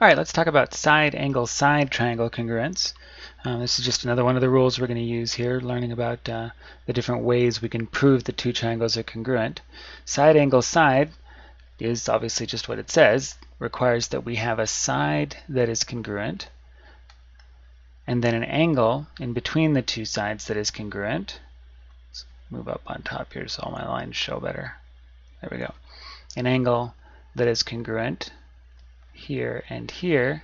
All right, let's talk about side angle side triangle congruence. Um, this is just another one of the rules we're going to use here, learning about uh, the different ways we can prove the two triangles are congruent. Side angle side is obviously just what it says, requires that we have a side that is congruent and then an angle in between the two sides that is congruent. Let's move up on top here so all my lines show better. There we go. An angle that is congruent here and here,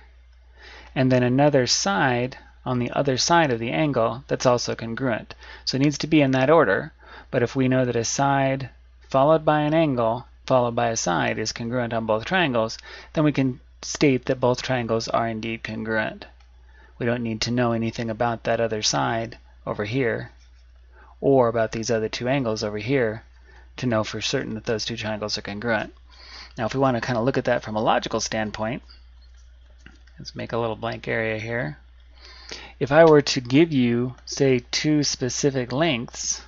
and then another side on the other side of the angle that's also congruent. So it needs to be in that order, but if we know that a side followed by an angle followed by a side is congruent on both triangles, then we can state that both triangles are indeed congruent. We don't need to know anything about that other side over here or about these other two angles over here to know for certain that those two triangles are congruent. Now if we want to kind of look at that from a logical standpoint, let's make a little blank area here. If I were to give you, say, two specific lengths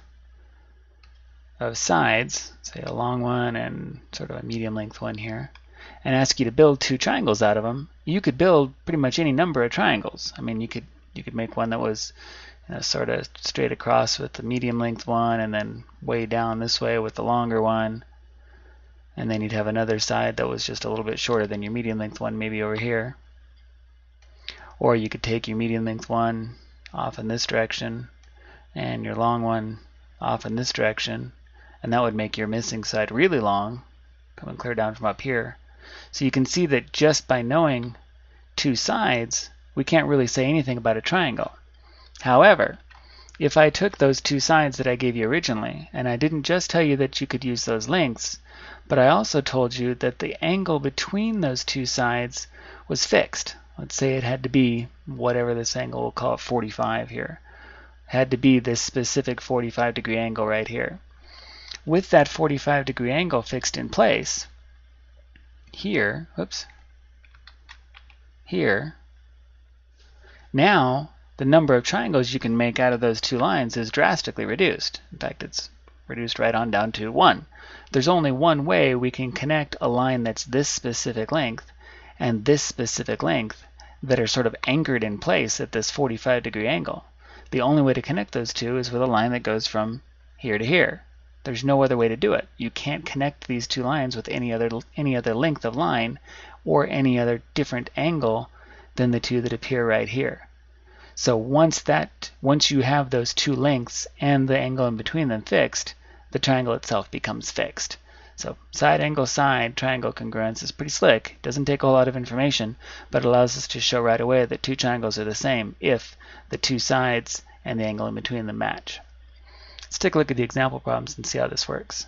of sides, say a long one and sort of a medium length one here, and ask you to build two triangles out of them, you could build pretty much any number of triangles. I mean, you could you could make one that was you know, sort of straight across with the medium length one, and then way down this way with the longer one, and then you'd have another side that was just a little bit shorter than your medium length one maybe over here. Or you could take your medium length one off in this direction and your long one off in this direction. And that would make your missing side really long coming clear down from up here. So you can see that just by knowing two sides we can't really say anything about a triangle. However if I took those two sides that I gave you originally and I didn't just tell you that you could use those lengths but I also told you that the angle between those two sides was fixed. Let's say it had to be whatever this angle, we'll call it 45 here. It had to be this specific 45 degree angle right here. With that 45 degree angle fixed in place, here, whoops, here, now the number of triangles you can make out of those two lines is drastically reduced. In fact, it's reduced right on down to 1 there's only one way we can connect a line that's this specific length and this specific length that are sort of anchored in place at this 45 degree angle. The only way to connect those two is with a line that goes from here to here. There's no other way to do it. You can't connect these two lines with any other any other length of line or any other different angle than the two that appear right here. So once that once you have those two lengths and the angle in between them fixed, the triangle itself becomes fixed. So side angle side triangle congruence is pretty slick. It doesn't take a whole lot of information, but allows us to show right away that two triangles are the same if the two sides and the angle in between them match. Let's take a look at the example problems and see how this works.